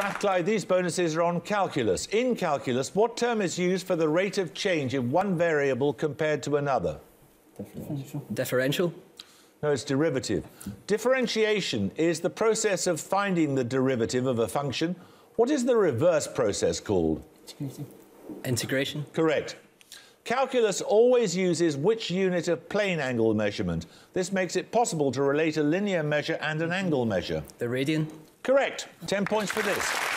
Strathclyde, these bonuses are on calculus. In calculus, what term is used for the rate of change in one variable compared to another? Differential. Differential. No, it's derivative. Differentiation is the process of finding the derivative of a function. What is the reverse process called? Integrating. Integration. Correct. Calculus always uses which unit of plane angle measurement? This makes it possible to relate a linear measure and an angle measure. The radian. Correct. 10 points for this.